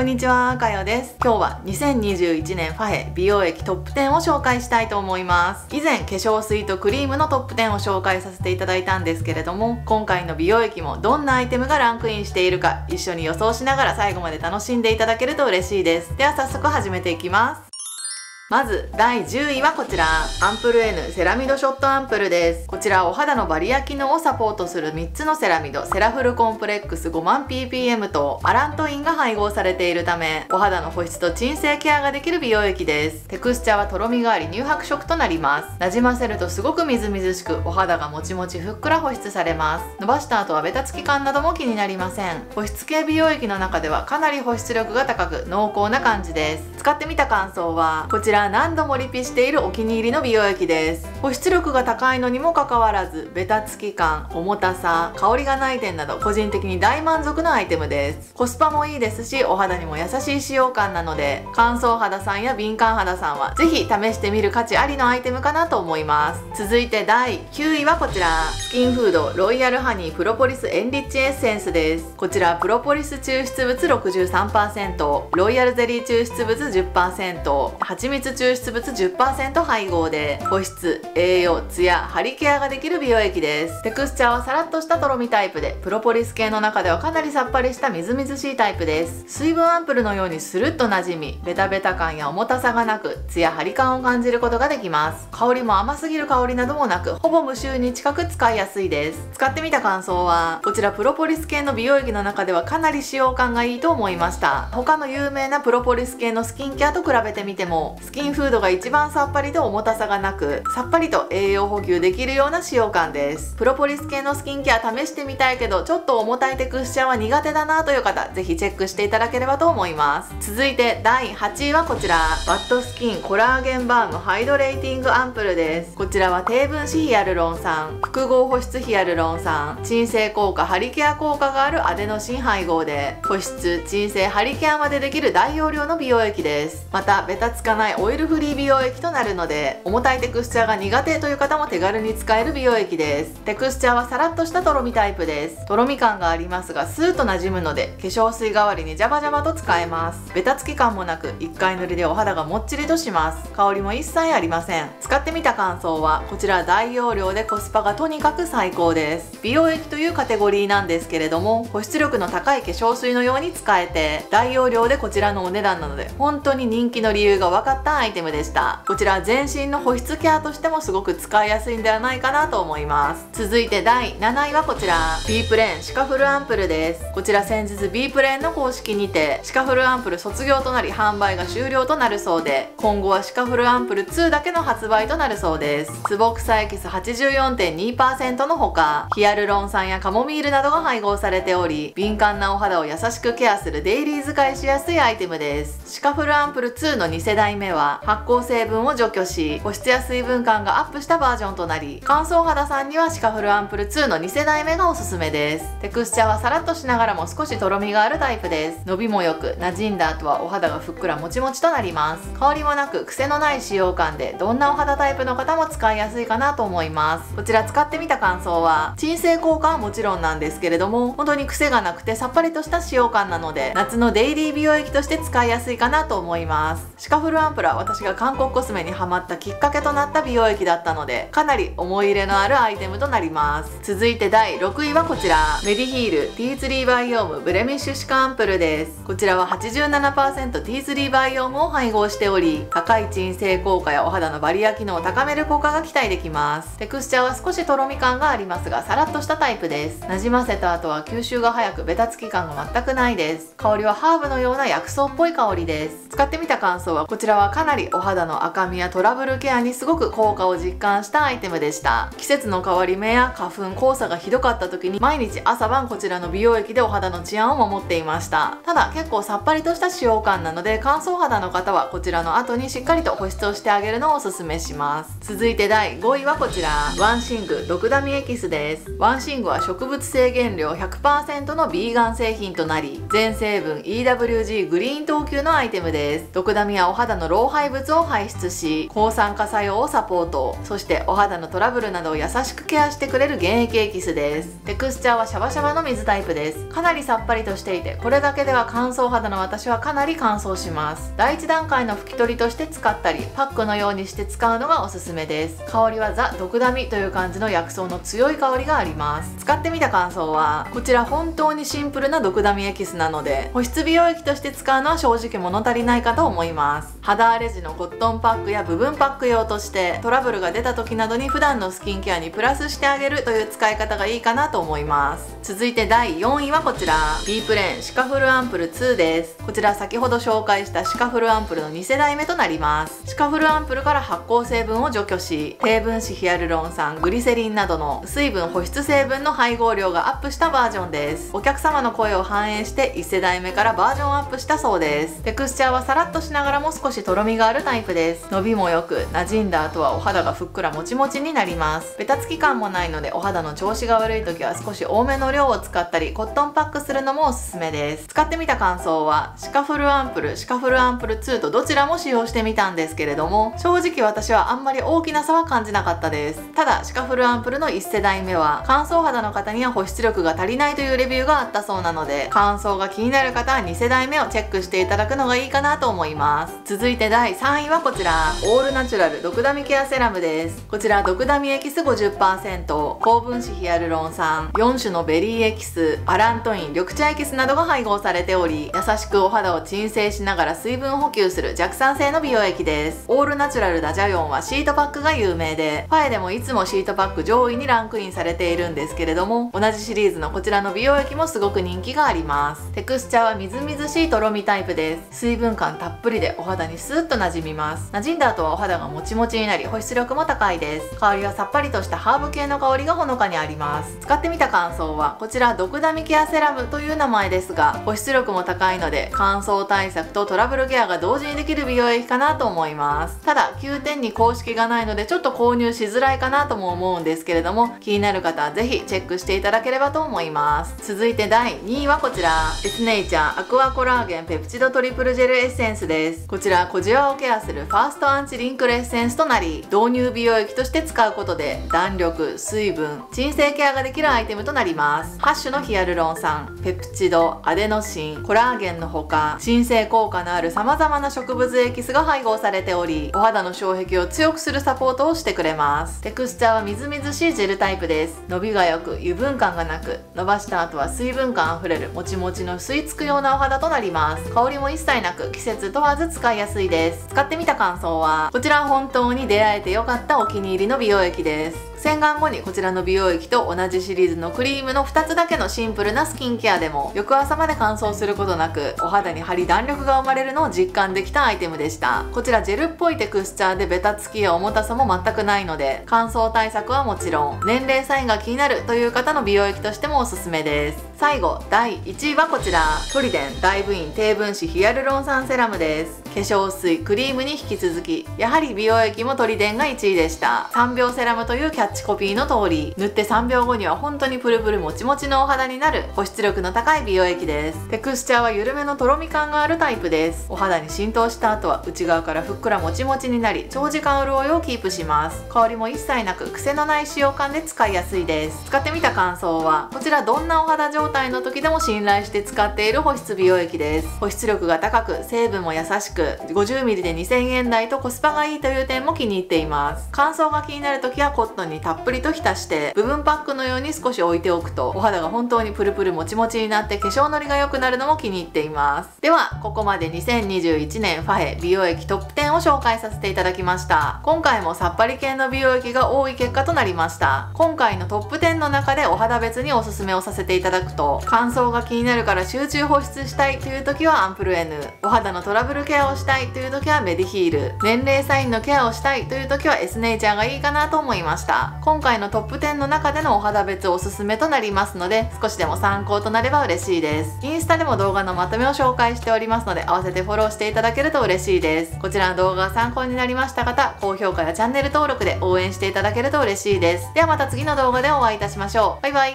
こんにちは、かよです。今日は2021年ファヘ美容液トップ10を紹介したいと思います。以前、化粧水とクリームのトップ10を紹介させていただいたんですけれども、今回の美容液もどんなアイテムがランクインしているか一緒に予想しながら最後まで楽しんでいただけると嬉しいです。では早速始めていきます。まず第10位はこちら。アンプル N セラミドショットアンプルです。こちらお肌のバリア機能をサポートする3つのセラミド。セラフルコンプレックス5万 ppm とアラントインが配合されているためお肌の保湿と鎮静ケアができる美容液です。テクスチャーはとろみがあり乳白色となります。なじませるとすごくみずみずしくお肌がもちもちふっくら保湿されます。伸ばした後はベタつき感なども気になりません。保湿系美容液の中ではかなり保湿力が高く濃厚な感じです。使ってみた感想はこちら。何度もリピしているお気に入りの美容液です。保湿力が高いのにもかかわらずベタつき感重たさ香りがない点など個人的に大満足のアイテムです。コスパもいいですしお肌にも優しい使用感なので乾燥肌さんや敏感肌さんはぜひ試してみる価値ありのアイテムかなと思います。続いて第9位はこちら。スキンフードロイヤルハニープロポリスエンリッチエッセンスです。こちらプロポリス抽出物63%ロイヤルゼリー抽出物10%蜂蜜抽出物10%配合で保湿栄養ツヤハリケアができる美容液です。テクスチャーはさらっとしたとろみタイプでプロポリス系の中ではかなりさっぱりしたみずみずしいタイプです。水分アンプルのようにスルッと馴染みベタベタ感や重たさがなくツヤハリ感を感じることができます。香りも甘すぎる香りなどもなくほぼ無臭に近く使いやすいです。使ってみた感想はこちらプロポリス系の美容液の中ではかなり使用感がいいと思いました。他の有名なプロポリス系のスキンケアと比べてみてもスキンフードが一番さっぱりと重たさがなくさっぱりと栄養補給できるような使用感です。プロポリス系のスキンケア試してみたいけどちょっと重たいテクスチャーは苦手だなという方ぜひチェックしていただければと思います。続いて第8位はこちら。バッドスキンコラーゲンバームハイドレーティングアンプルです。こちらは低分子ヒアルロン酸複合保湿ヒアルロン酸鎮静効果ハリケア効果があるアデノシン配合で保湿鎮静ハリケアまでできる大容量の美容液です。またベタつかないオイルフリー美容液となるので重たいテクスチャーが苦手という方も手軽に使える美容液です。テクスチャーはさらっとしたとろみタイプです。とろみ感がありますがスーッと馴染むので化粧水代わりにジャバジャバと使えます。ベタつき感もなく1回塗りでお肌がもっちりとします。香りも一切ありません。使ってみた感想はこちら大容量でコスパがとにかく最高です。美容液というカテゴリーなんですけれども保湿力の高い化粧水のように使えて大容量でこちらのお値段なので本当に人気の理由が分かったアイテムでした。こちら全身の保湿ケアとしてもすごく使いやすいんではないかなと思います。続いて第7位はこちら。B プレーンシカフルアンプルです。こちら先日 B プレーンの公式にてシカフルアンプル卒業となり販売が終了となるそうで今後はシカフルアンプル2だけの発売となるそうです。ツボクサエキス84.2%のほかヒアルロン酸やカモミールなどが配合されており敏感なお肌を優しくケアするデイリー使いしやすいアイテムです。シカフルアンプル2の2世代目はは発酵成分を除去し保湿や水分感がアップしたバージョンとなり乾燥肌さんにはシカフルアンプル2の2世代目がおすすめです。テクスチャーはさらっとしながらも少しとろみがあるタイプです。伸びもよく馴染んだ後はお肌がふっくらもちもちとなります。香りもなく癖のない使用感でどんなお肌タイプの方も使いやすいかなと思います。こちら使ってみた感想は鎮静効果はもちろんなんですけれども本当に癖がなくてさっぱりとした使用感なので夏のデイリー美容液として使いやすいかなと思います。シカフルアンプルは私が韓国コスメにハマったきっかけとなった美容液だったのでかなり思い入れのあるアイテムとなります。続いて第6位はこちら。メディヒールティーツリーバイオームブレミッシュシカアンプルです。こちらは 87%T3 ティーツリーバイオームを配合しており高い鎮静効果やお肌のバリア機能を高める効果が期待できます。テクスチャーは少しとろみ感がありますがさらっとしたタイプです。なじませた後は吸収が早くベタつき感が全くないです。香りはハーブのような薬草っぽい香りです。使ってみた感想はこちらはかなりお肌の赤みやトラブルケアにすごく効果を実感したアイテムでした。季節の変わり目や花粉黄砂がひどかった時に毎日朝晩こちらの美容液でお肌の治安を守っていました。ただ結構さっぱりとした使用感なので乾燥肌の方はこちらの後にしっかりと保湿をしてあげるのをおすすめします。続いて第5位はこちら。ワンシングドクダミエキスです。ワンシングは植物性原料100%のビーガン製品となり全成分 EWG グリーン等級のアイテムです。です。ドクダミはお肌の老廃物を排出し抗酸化作用をサポート。そしてお肌のトラブルなどを優しくケアしてくれる原液エキスです。テクスチャーはシャバシャバの水タイプです。かなりさっぱりとしていてこれだけでは乾燥肌の私はかなり乾燥します。第1段階の拭き取りとして使ったりパックのようにして使うのがおすすめです。香りはザ・ドクダミという感じの薬草の強い香りがあります。使ってみた感想はこちら本当にシンプルなドクダミエキスなので保湿美容液として使うのは正直物足りないないかと思います。肌荒れ時のコットンパックや部分パック用としてトラブルが出た時などに普段のスキンケアにプラスしてあげるという使い方がいいかなと思います。続いて第4位はこちら。B プレーンシカフルアンプル2です。こちら先ほど紹介したシカフルアンプルの2世代目となります。シカフルアンプルから発酵成分を除去し低分子ヒアルロン酸グリセリンなどの水分保湿成分の配合量がアップしたバージョンです。お客様の声を反映して1世代目からバージョンアップしたそうです。テクスチャーはさらっとしながらも少しとろみがあるタイプです。伸びもよく馴染んだ後はお肌がふっくらもちもちになります。ベタつき感もないのでお肌の調子が悪い時は少し多めの量を使ったりコットンパックするのもおすすめです。使ってみた感想はシカフルアンプルシカフルアンプル2とどちらも使用してみたんですけれども正直私はあんまり大きな差は感じなかったです。ただシカフルアンプルの1世代目は乾燥肌の方には保湿力が足りないというレビューがあったそうなので乾燥が気になる方は2世代目をチェックしていただくのがいいかなと思います。続いて第3位はこちら。オールナチュラルドクダミケアセラムです。こちらドクダミエキス50%高分子ヒアルロン酸。4種のベリーエキスアラントイン緑茶エキスなどが配合されており優しくお肌を鎮静しながら水分補給する弱酸性の美容液です。オールナチュラルダジャヨンはシートパックが有名でファヘでもいつもシートパック上位にランクインされているんですけれども同じシリーズのこちらの美容液もすごく人気があります。テクスチャーはみずみずしいとろみタイプです。水分感たっぷりでお肌にスーッと馴染みます。馴染んだ後はお肌がもちもちになり保湿力も高いです。香りはさっぱりとしたハーブ系の香りがほのかにあります。使ってみた感想はこちらドクダミケアセラムという名前ですが保湿力も高いので乾燥対策とトラブルケアが同時にできる美容液かなと思います。ただ Qoo10に公式がないのでちょっと購入しづらいかなとも思うんですけれども気になる方はぜひチェックしていただければと思います。続いて第2位はこちら。エスネイチャーアクアコラーゲンペプチドトリプルジェルエッセンスです。こちら小じわをケアするファーストアンチリンクルエッセンスとなり導入美容液として使うことで弾力水分鎮静ケアができるアイテムとなります。8種のヒアルロン酸ペプチドアデノシンコラーゲンのほか鎮静効果のある様々な植物エキスが配合されておりお肌の障壁を強くするサポートをしてくれます。テクスチャーはみずみずしいジェルタイプです。伸びが良く油分感がなく伸ばした後は水分感あふれるもちもちの吸い付くようなお肌となります。香りも一切なく季節問わず使いやすいです。使ってみた感想はこちら本当に出会えてよかったお気に入りの美容液です。洗顔後にこちらの美容液と同じシリーズのクリームの2つだけのシンプルなスキンケアでも翌朝まで乾燥することなくお肌に張り弾力が生まれるのを実感できたアイテムでした。こちらジェルっぽいテクスチャーでベタつきや重たさも全くないので乾燥対策はもちろん年齢サインが気になるという方の美容液としてもおすすめです。最後第1位はこちら。トリデンダイブイン低分子ヒアルロン酸セラムです。化粧水クリームに引き続きやはり美容液もトリデンが1位でした。3秒セラムというキャッチコピーの通り塗って3秒後には本当にプルプルもちもちのお肌になる保湿力の高い美容液です。テクスチャーは緩めのとろみ感があるタイプです。お肌に浸透した後は内側からふっくらもちもちになり長時間潤いをキープします。香りも一切なく癖のない使用感で使いやすいです。使ってみた感想はこちらどんなお肌状態の時でも信頼して使っている保湿美容液です。保湿力が高く成分も優しく 50ml で2000円台とコスパがいいという点も気に入っています。乾燥が気になる時はコットンにたっぷりと浸して部分パックのように少し置いておくとお肌が本当にプルプルもちもちになって化粧のりが良くなるのも気に入っています。ではここまで2021年ファヘ美容液トップ10を紹介させていただきました。今回もさっぱり系の美容液が多い結果となりました。今回のトップ10の中でお肌別におすすめをさせていただくと乾燥が気になるから集中保湿したいという時はアンプル N お肌のトラブルケアをアをしたいという時はメディヒール年齢サインのケアをしたいという時はエスネイチャーがいいかなと思いました。今回のトップ10の中でのお肌別おすすめとなりますので少しでも参考となれば嬉しいです。インスタでも動画のまとめを紹介しておりますので合わせてフォローしていただけると嬉しいです。こちらの動画が参考になりました方高評価やチャンネル登録で応援していただけると嬉しいです。ではまた次の動画でお会いいたしましょう。バイバイ。